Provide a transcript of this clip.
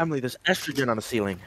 Emily, there's estrogen on the ceiling.